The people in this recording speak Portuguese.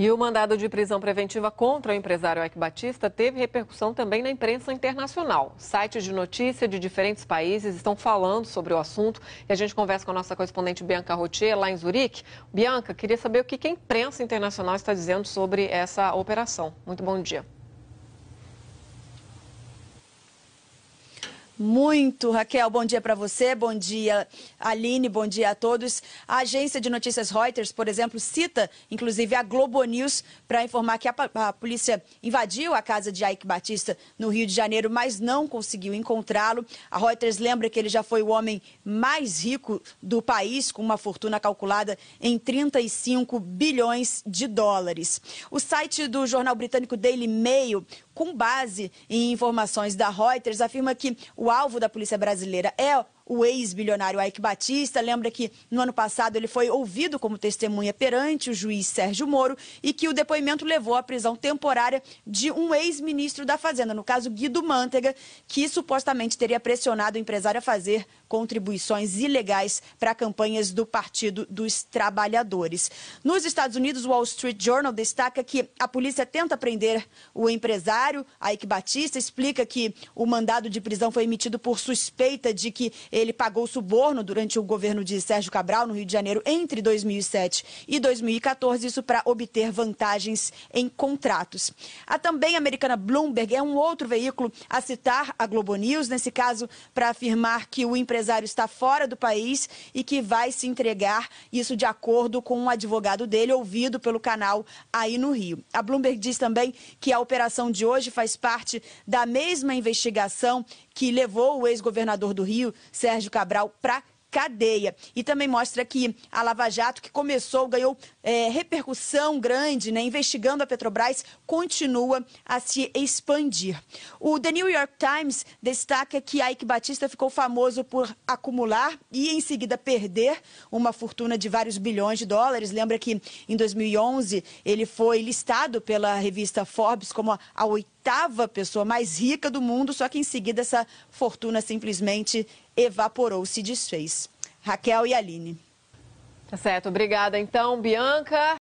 E o mandado de prisão preventiva contra o empresário Ike Batista teve repercussão também na imprensa internacional. Sites de notícia de diferentes países estão falando sobre o assunto e a gente conversa com a nossa correspondente Bianca Rotier, lá em Zurique. Bianca, queria saber o que a imprensa internacional está dizendo sobre essa operação. Muito bom dia. Muito, Raquel. Bom dia para você, bom dia, Aline, bom dia a todos. A agência de notícias Reuters, por exemplo, cita inclusive a Globo News para informar que a, a, polícia invadiu a casa de Ike Batista no Rio de Janeiro, mas não conseguiu encontrá-lo. A Reuters lembra que ele já foi o homem mais rico do país, com uma fortuna calculada em 35 bilhões de dólares. O site do jornal britânico Daily Mail com base em informações da Reuters, afirma que o alvo da polícia brasileira é o ex-bilionário Ike Batista. Lembra que no ano passado ele foi ouvido como testemunha perante o juiz Sérgio Moro e que o depoimento levou à prisão temporária de um ex-ministro da Fazenda, no caso Guido Mantega, que supostamente teria pressionado o empresário a fazer contribuições ilegais para campanhas do Partido dos Trabalhadores. Nos Estados Unidos, o Wall Street Journal destaca que a polícia tenta prender o empresário, Ike Batista, explica que o mandado de prisão foi emitido por suspeita de que ele pagou suborno durante o governo de Sérgio Cabral, no Rio de Janeiro, entre 2007 e 2014, isso para obter vantagens em contratos. A também americana Bloomberg é um outro veículo a citar a Globo News, nesse caso, para afirmar que o empresário está fora do país e que vai se entregar, isso de acordo com um advogado dele, ouvido pelo canal aí no Rio. A Bloomberg diz também que a operação de hoje faz parte da mesma investigação que levou o ex-governador do Rio, Cabral, para cadeia. E também mostra que a Lava Jato, que começou, ganhou é, repercussão grande, né, investigando a Petrobras, continua a se expandir. O The New York Times destaca que Ike Batista ficou famoso por acumular e, em seguida, perder uma fortuna de vários bilhões de dólares. Lembra que em 2011 ele foi listado pela revista Forbes como a oitava pessoa mais rica do mundo, só que em seguida essa fortuna simplesmente evaporou, se desfez. Raquel e Aline. Tá certo, obrigada então, Bianca.